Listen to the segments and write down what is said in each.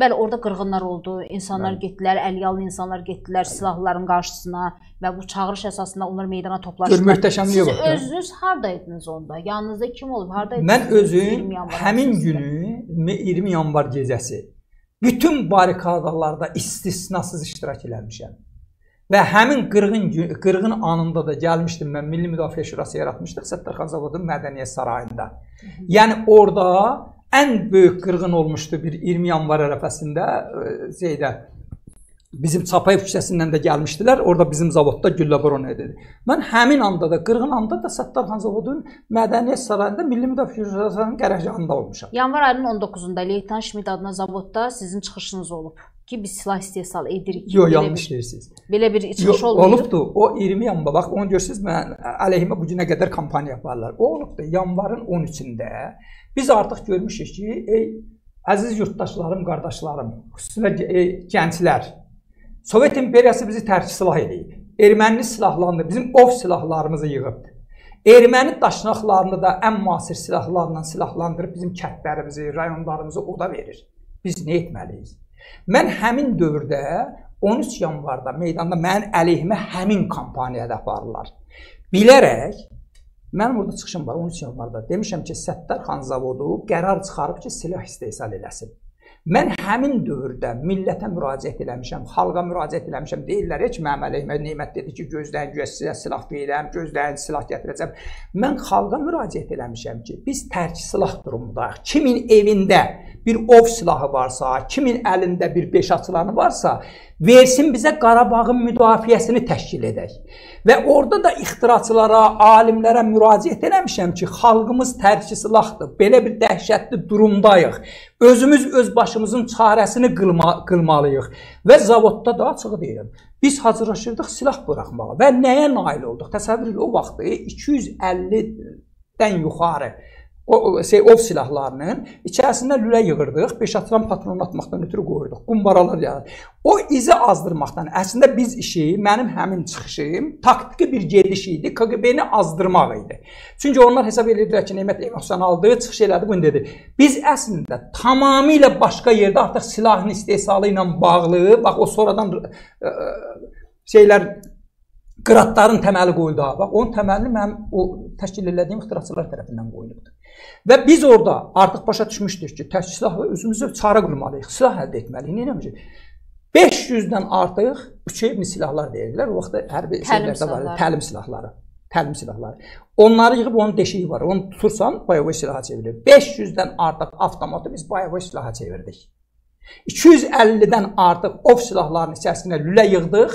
Bəli, orada qırğınlar oldu. İnsanlar Bəli. getdilər, əlyalı insanlar getdilər silahlıların qarşısına və bu çağırış əsasında onlar meydana toplaşdılar. Gör möhtəşəmliyə bax. Siz özünüz hardaydınız onda? Yanınızda kim olub? Hardaydınız? Mən özüm həmin günü 20 yanvar gecəsi bütün barikadalarda istisnasız iştirak eləmişəm. Və həmin qırğın qırğın anında da gəlmişdim mən Milli Müdafiə Şurası yaratmışdıq Səttarxan zavodunun Mədəniyyət sarayında. Yəni orada ən böyük qırğın olmuşdu bir 20 yanvar ərəfəsində şeydə bizim Çapayev küçəsindən də gəlmişdilər. Orada bizim zavodda gülləbaron edirdi. Mən həmin anda da qırğın anda da Səttarxan zavodunun Mədəniyyət sarayında Milli Müdafiə Şurasının qərargahında olmuşam. Yanvar ayının 19-da Leytan Şmid adına zavodda sizin çıxışınız olub ki biz silah istehsal edirik. Yox, yanlış deyirsiniz. Belə bir çıxış olmayıb. Olubdu. O 20 yanvar bax onu görürsüz mən əleyhimə bu günə qədər kampaniya aparırlar. O olubdu. Yanvarın 13-də biz artıq görmüşük ki, ey əziz yurttaşlarım, qardaşlarım, xüsusilə e, gənclər, Sovet imperiyası bizi tərk silah eləyib. Erməni silahlandı, bizim ov silahlarımızı yığıb. Erməni daşnaqlarını da ən müasir silahlarla silahlandırıb bizim kəndlərimizi, rayonlarımızı oda verir. Biz nə etməliyik? Mən həmin dövrdə 13 yanvarda meydanda mənim əleyhimə həmin kampaniyada aparırlar. Bilərək mənim orada çıxışım var 13 yanvarda. Demişəm ki, Səttarxan zavodu qərar çıxarıb ki, silah istehsal eləsin. Mən həmin dövrdə millətə müraciət eləmişəm, xalqa müraciət eləmişəm. Deyirlər ki, mənim əleyhimə Nemət dedi ki, gözləyin güya sizə silah verirəm, gözləyin silah gətirəcəm. Mən xalqa müraciət eləmişəm ki, biz tərk silah durumundayıq. Kimin evində bir ov silahı varsa, kimin əlində bir beş açılanı varsa, versin bizə Qarabağın müdafiəsini təşkil edək. Və orada da ixtiraçılara, alimlərə müraciət eləmişəm ki, xalqımız tərki silahdır. Belə bir dəhşətli durumdayıq. Özümüz öz başımızın çarəsini qılma, qılmalıyıq. Və zavodda da açıq deyirəm. Biz hazırlaşırdıq silah buraxmağa və nəyə nail olduq? Təsəvvür edin, o vaxtı 250-dən yuxarı o şey ov silahlarının içərisinə lülə yığırdıq, 5 atılan patron atmaqdan ötürü qoyurduq. Qumbaralar yəni. O izi azdırmaqdan əslində biz işi, mənim həmin çıxışım taktiki bir gediş idi, KGB-ni azdırmaq idi. Çünki onlar hesab edirdilər ki, Nemət emosionaldır, çıxış elədi, bunu dedi. Biz əslində tamamilə başqa yerdə artıq silahın istehsalı ilə bağlı, bax o sonradan ə, e, şeylər qıratların təməli qoyuldu. Bax, onun təməlini mənim o təşkil elədiyim ixtiraçılar tərəfindən qoyulubdu. Və biz orada artıq başa düşmüşdük ki, tək silahla özümüzü çarə qurmalıyıq, silah əldə etməliyik. Nə etməliyik? 500-dən artıq üçeyni silahlar deyirlər. O vaxt hərbi şeylərdə var, təlim silahları, təlim silahları. Onları yığıb onun deşiyi var. Onu tutursan boyovoy silaha çevrilir. 500-dən artıq avtomatı biz boyovoy silaha çevirdik. 250-dən artıq ov silahlarının içərisinə lülə yığdıq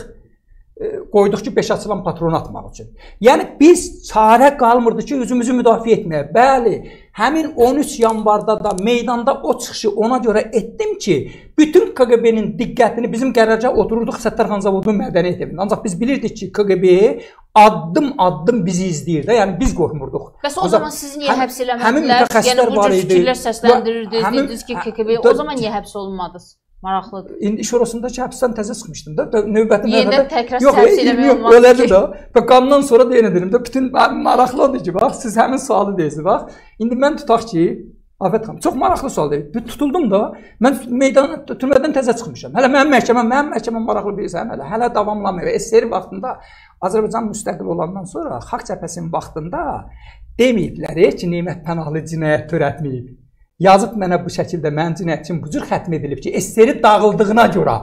qoyduq ki, beş açılan patronu atmaq üçün. Yəni biz çarə qalmırdı ki, özümüzü müdafiə etməyə. Bəli, həmin 13 yanvarda da meydanda o çıxışı ona görə etdim ki, bütün KGB-nin diqqətini bizim qərarca otururduq Səttarxan zavodunun mədəniyyət evində. Ancaq biz bilirdik ki, KGB addım-addım bizi izləyir də, yəni biz qorxmurduq. Bəs o zaman sizi niyə həbs eləmədilər? Yəni bu cür fikirlər səsləndirirdiniz, dediniz ki, KGB o zaman niyə həbs olunmadınız? Maraqlıdır. İndi şurasındakı həbsdən təzə çıxmışdım da. Növbəti mərhələdə təkrar yox, həbs eləmək olmaz. Elədi də. Və qandan sonra da yenə deyirəm də bütün maraqlıdır ki, bax siz həmin sualı deyirsiniz. Bax, indi mən tutaq ki, Afət xanım, çox maraqlı sual deyil. Tutuldum da, mən meydan türmədən təzə çıxmışam. Hələ mənim məhkəməm, mənim məhkəməm maraqlı bilirsən, hələ hələ davamlamır. SSR vaxtında Azərbaycan müstəqil olandan sonra Xalq Cəbhəsinin vaxtında deməyiblər ki, Nemət Pənahlı cinayət törətməyib. Yazıb mənə bu şəkildə mənim cinayətim bu cür xətm edilib ki, SSR dağıldığına görə,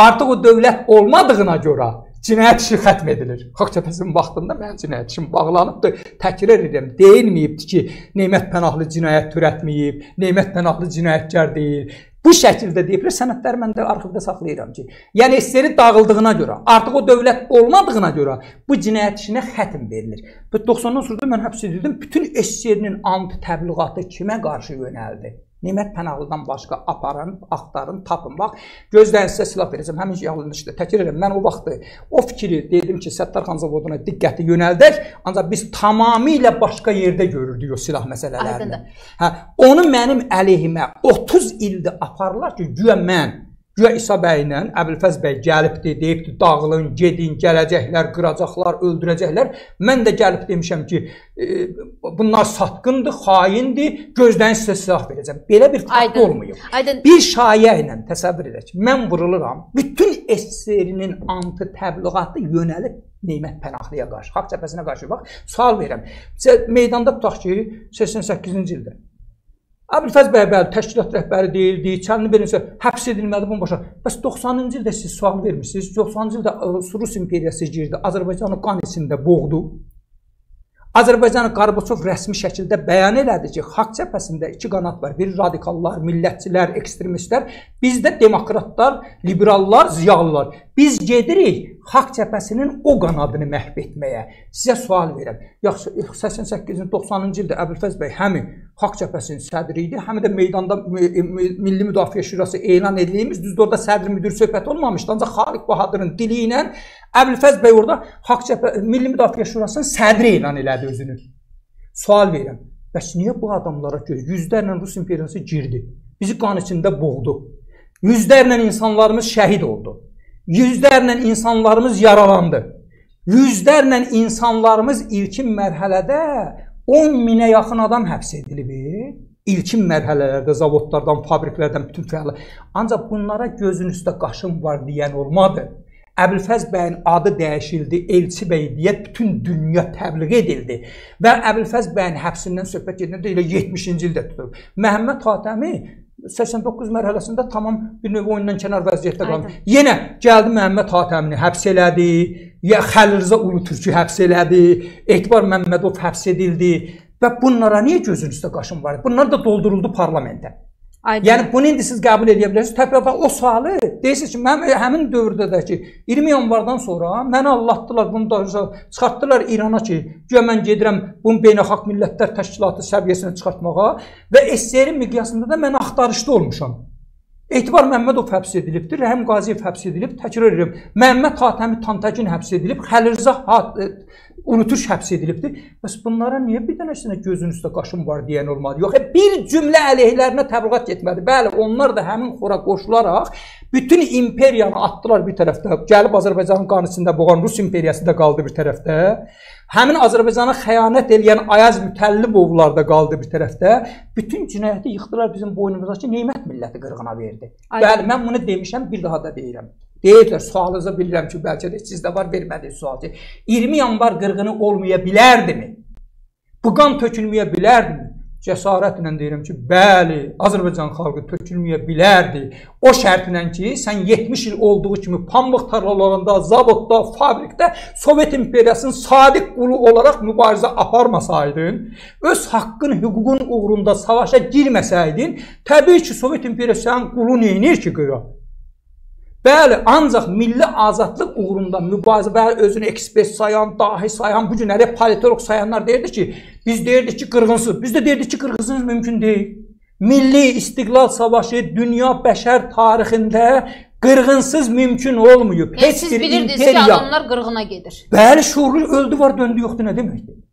artıq o dövlət olmadığına görə cinayət işi xətm edilir. Xalq Cəbhəsinin vaxtında mənim cinayət işim bağlanıbdır. Təkrar edirəm, deyilməyibdi ki, Nemət Pənahlı cinayət törətməyib, Nemət Pənahlı cinayətkar deyil. Bu şəkildə deyiblər, sənədləri mən də arxivdə saxlayıram ki, yəni SSR dağıldığına görə, artıq o dövlət olmadığına görə bu cinayət işinə xətm verilir. Və 90-dan sonra mən həbs edildim. Bütün SSR-nin anti-təbliğatı kimə qarşı yönəldi? Nemət Pənahlıdan başqa aparın, axtarın, tapın. Bax, gözləyin sizə silah verəcəm. Həmin yanlışdır. Təkrar edirəm. Mən o vaxtı o fikri dedim ki, Səttarxan zavoduna diqqəti yönəldək, ancaq biz tamamilə başqa yerdə görürdük o silah məsələlərini. Hə, onu mənim əleyhimə 30 ildir aparırlar ki, güya mən Güya İsa bəylə Əbülfəz bəy gəlibdi, deyibdi dağılın, gedin, gələcəklər, qıracaqlar, öldürəcəklər. Mən də gəlib demişəm ki, e, bunlar satqındır, xaindir, gözdən sizə silah verəcəm. Belə bir fakt olmayıb. Bir şayə ilə təsəvvür edək. Mən vuruluram. Bütün SSR-nin antı təbliğatı yönəlib Neymət Pənahlıya qarşı, Xalq cəbhəsinə qarşı bax, sual verirəm. Sizə meydanda tutaq ki, 88-ci ildə Əbülfəz bəy bəli təşkilat rəhbəri deyildi, Çənli birincisi həbs edilmədi bunun başa. Bəs 90-cı ildə siz sual vermisiniz. 90-cı ildə Rus imperiyası girdi, Azərbaycanı qan içində boğdu. Azərbaycan Qarbaçov rəsmi şəkildə bəyan elədi ki, xalq cəbhəsində iki qanat var. Bir radikallar, millətçilər, ekstremistlər, bizdə demokratlar, liberallar, ziyalılar. Biz gedirik xalq cəbhəsinin o qanadını məhv etməyə. Sizə sual verirəm. Yaxşı 88-ci 90-cı ildə Əbülfəz bəy həmin xalq cəbhəsinin sədri idi, həm də meydanda Milli Müdafiə Şurası elan edilmiş, düzdür orada sədr müdir söhbət olmamışdı, ancaq Xaliq Bahadırın dili ilə Əbülfəz bəy orada xalq cəbhə Milli Müdafiə Şurasının sədri elan elədi özünü. Sual verirəm. Bəs niyə bu adamlara görə yüzlərlə Rus imperiyası girdi? Bizi qan içində boğdu. Yüzlərlə insanlarımız şəhid oldu. Yüzlərlə insanlarımız yaralandı. Yüzlərlə insanlarımız ilkin mərhələdə 10 minə yaxın adam həbs edilib. İlkin mərhələlərdə zavodlardan, fabriklərdən bütün fəal. Ancaq bunlara gözün üstə qaşım var deyən olmadı. Əbülfəz bəyin adı dəyişildi, Elçi bəy deyə bütün dünya təbliğ edildi və Əbülfəz bəyin həbsindən söhbət gedir, elə 70-ci ildə tutulub. Məhəmməd Hatəmi 89 mərhələsində tamam bir növ oyundan kənar vəziyyətdə qaldı. Yenə gəldi Məhəmməd Hatəmini həbs elədi, ya Xəlil Rza Ulutürkü həbs elədi, Etibar Məmmədov həbs edildi və bunlara niyə gözün üstə qaşın var? Bunlar da dolduruldu parlamentə. Aydın. Yəni bunu indi siz qəbul edə bilərsiniz. Təbii o sualı deyirsiniz ki, mənim həmin dövrdə də ki, 20 yanvardan sonra məni allatdılar, bunu da çıxartdılar İrana ki, güya mən gedirəm bunu Beynəlxalq Millətlər Təşkilatı səviyyəsinə çıxartmağa və SSR miqyasında da mən axtarışda olmuşam. Etibar Məmmədov həbs edilibdir, Rəhim Qaziyev həbs edilib, təkrar edirəm. Məmməd Hatəmi Tantəkin həbs edilib, Xəlilrza unutuş həbs edilibdir. Bəs bunlara niyə bir dənəsinə gözün üstə qaşın var deyən olmadı? Yox, bir cümlə əleyhlərinə təbliğat getmədi. Bəli, onlar da həmin xora qoşularaq bütün imperiyanı atdılar bir tərəfdə. Gəlib Azərbaycanın qan içində boğan Rus imperiyası da qaldı bir tərəfdə. Həmin Azərbaycana xəyanət eləyən Ayaz Mütəllibovlar da qaldı bir tərəfdə. Bütün cinayəti yıxdılar bizim boynumuza ki, Neymət milləti qırğına verdi. Bəli, mən bunu demişəm, bir daha da deyirəm. Deyirlər, sualınızı bilirəm ki, bəlkə də sizdə var, vermədiniz sual ki, 20 yanvar qırğını olmaya bilərdimi? Bu qan tökülməyə bilərdimi? Cəsarətlə deyirəm ki, bəli, Azərbaycan xalqı tökülməyə bilərdi. O şərtlə ki, sən 70 il olduğu kimi pambıq tarlalarında, zavodda, fabrikdə Sovet imperiyasının sadiq qulu olaraq mübarizə aparmasaydın, öz haqqın, hüququn uğrunda savaşa girməsəydin, təbii ki, Sovet imperiyası sənin qulu neynir ki, qıra? Bəli, ancaq milli azadlıq uğrunda mübarizə özünü ekspert sayan, dahi sayan, bu günləri politolog sayanlar deyirdi ki, biz deyirdik ki, qırğınsız. Biz də deyirdik ki, qırğınsız mümkün deyil. Milli istiqlal savaşı dünya bəşər tarixində qırğınsız mümkün olmayıb. Yəni, Heç siz bir bilirdiniz imperiya. ki, adamlar qırğına gedir. Bəli, şuurlu öldü var, döndü yoxdur nə deməkdir?